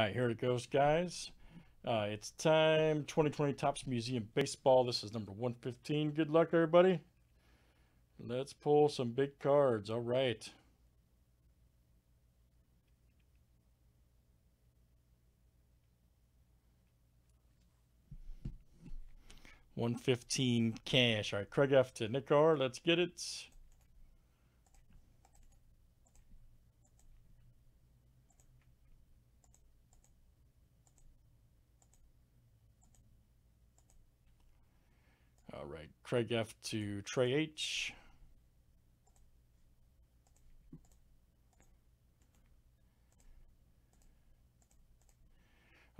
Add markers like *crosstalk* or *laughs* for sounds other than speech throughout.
All right, here it goes, guys. Uh, it's time 2020 Topps Museum Baseball. This is number 115. Good luck, everybody. Let's pull some big cards. All right. One fifteen cash. All right, Craig F to Nick R. Let's get it. All right, Craig F to Trey H.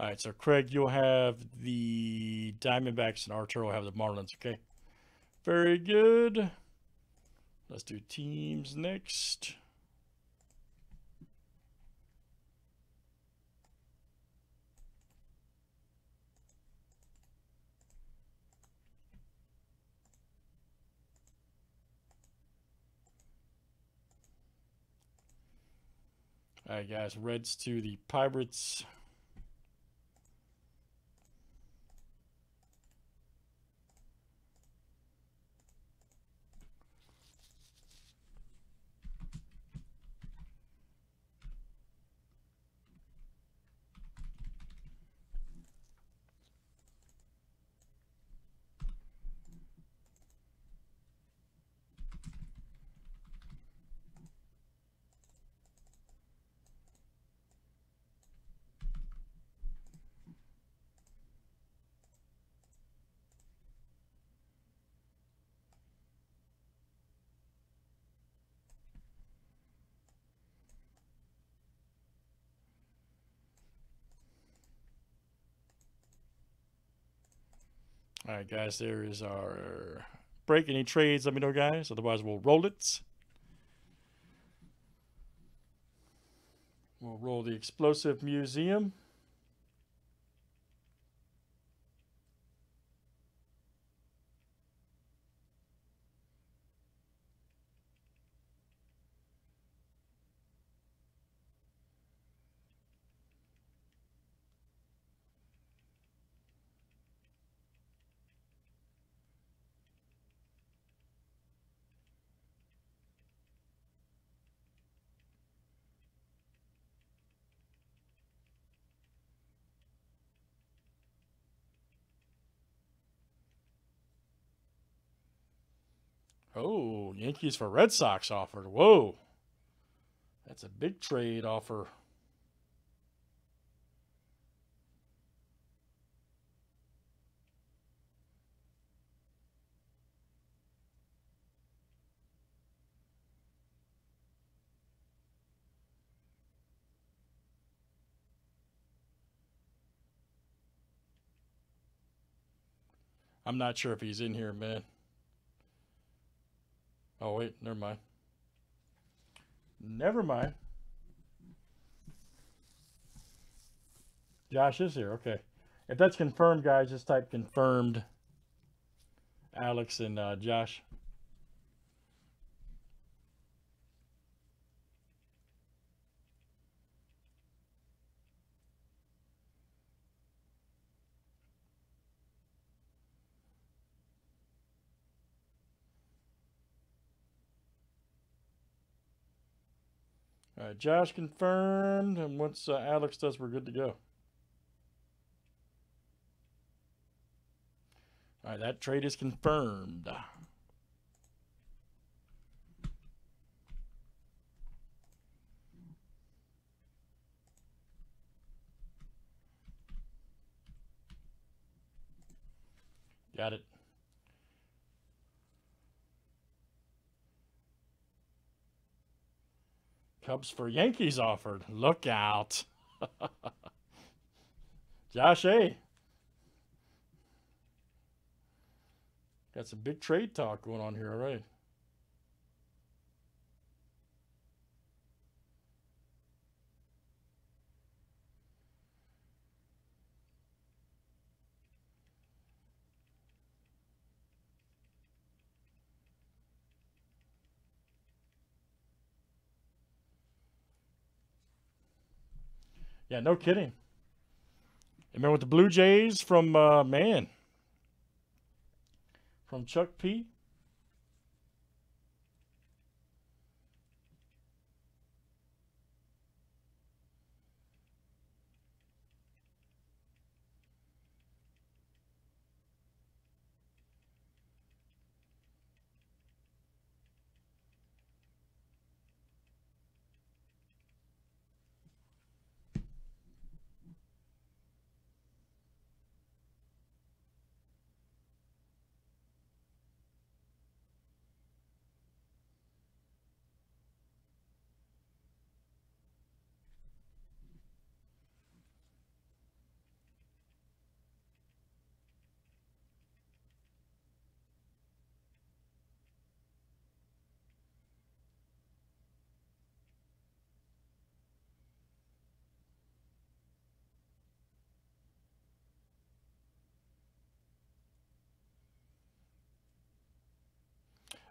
All right, so Craig, you'll have the Diamondbacks and Archer will have the Marlins, okay? Very good. Let's do teams next. All right, guys, Reds to the Pirates. All right, guys, there is our break. Any trades, let me know, guys. Otherwise, we'll roll it. We'll roll the Explosive Museum. Oh, Yankees for Red Sox offered. Whoa. That's a big trade offer. I'm not sure if he's in here, man. Oh, wait, never mind. Never mind. Josh is here. Okay. If that's confirmed, guys, just type confirmed Alex and uh, Josh. All right, Josh confirmed, and once uh, Alex does, we're good to go. All right, that trade is confirmed. Got it. Cubs for Yankees offered. Look out. *laughs* Josh A. Got some big trade talk going on here, all Yeah, no kidding. Remember with the Blue Jays from uh, man, from Chuck P.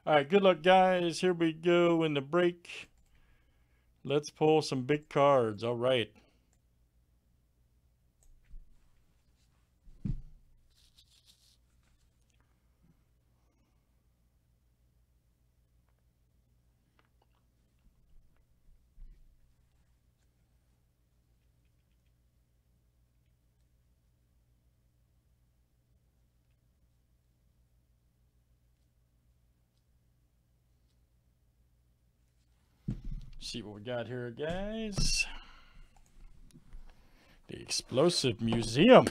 All right, good luck, guys. Here we go in the break. Let's pull some big cards. All right. See what we got here, guys. The Explosive Museum.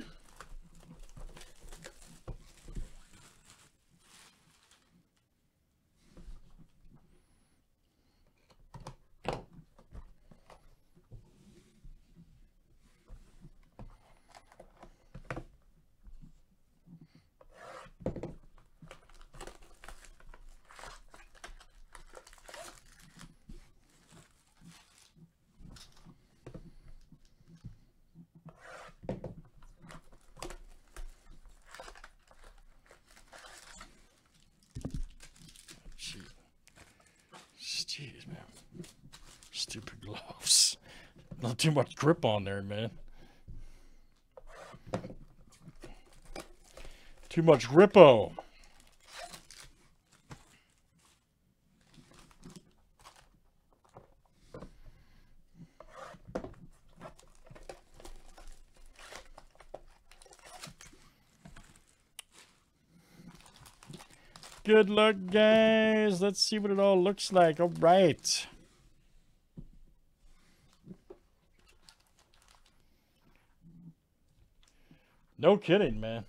Not too much grip on there, man. Too much grippo. Good luck, guys. Let's see what it all looks like. All right. No kidding, man.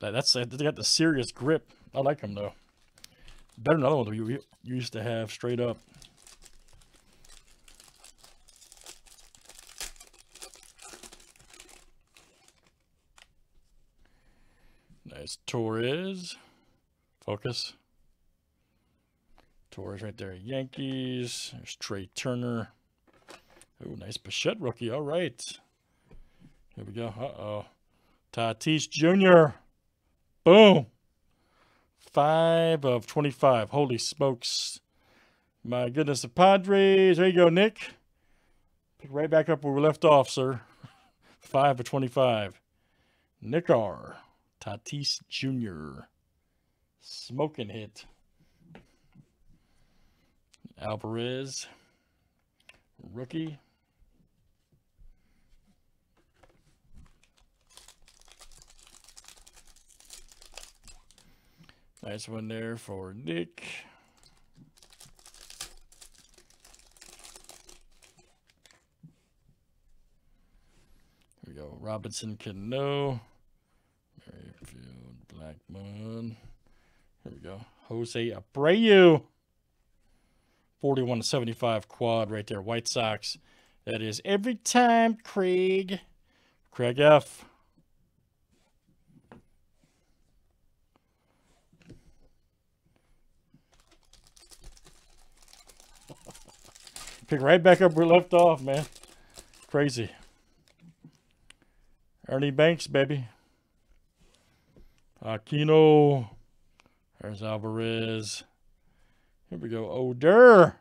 That's they got the serious grip. I like them though. Better than other ones we used to have straight up. Nice Torres. Focus. Torres right there. Yankees. There's Trea Turner. Oh, nice Bichette rookie. All right. Here we go. Uh-oh. Tatis Jr. Boom. Five of 25. Holy smokes. My goodness. The Padres. There you go, Nick. Pick right back up where we left off, sir. *laughs* Five of 25. Nick R. Tatis Jr. Smoking hit. Alvarez. Rookie. Nice one there for Nick. Here we go. Robinson Cano. Merrifield Blackmon. Here we go. Jose Abreu. 41 to 75 quad right there. White Sox. That is every time, Craig. Craig F. Pick right back up where we left off, man. Crazy. Ernie Banks, baby. Aquino. There's Alvarez. Here we go. Odor.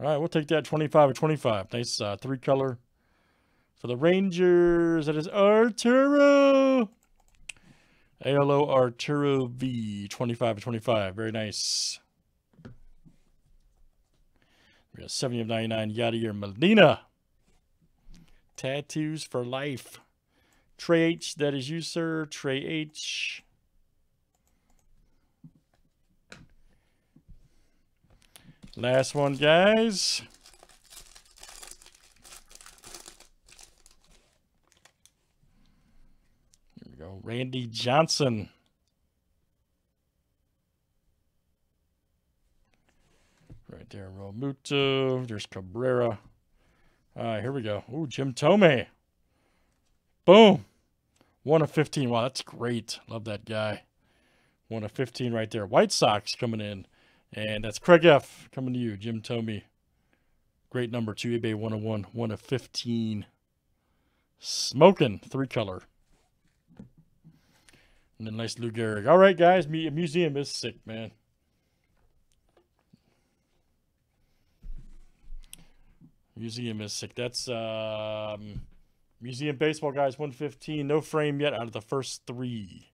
All right, we'll take that 25 or 25. Nice uh, three color For the Rangers, that is Arturo. ALO Arturo V, 25 of 25. Very nice. We got 70 of 99, Yadier Molina. Tattoos for life. Trey H, that is you, sir. Trey H. Last one, guys. Here we go. Randy Johnson. There, Realmuto. There's Cabrera. Right, here we go. Ooh, Jim Thome. Boom. One of 15. Wow, that's great. Love that guy. One of 15 right there. White Sox coming in. And that's Craig F. coming to you. Jim Thome. Great number, two eBay 101. One of 15. Smoking. Three color. And then nice Lou Gehrig. All right, guys. Museum is sick, man. Museum is sick. That's um, Museum Baseball, guys, 115. No frame yet out of the first three.